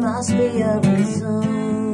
must be a reason.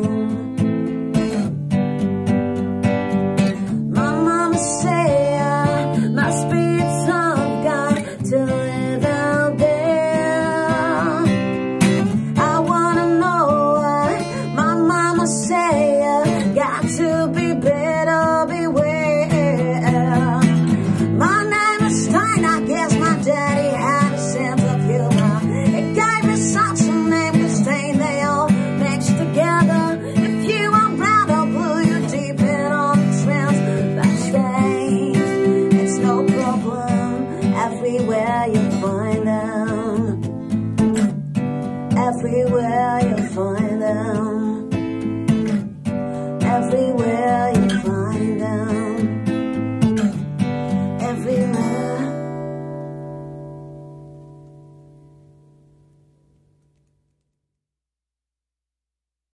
everywhere you find them.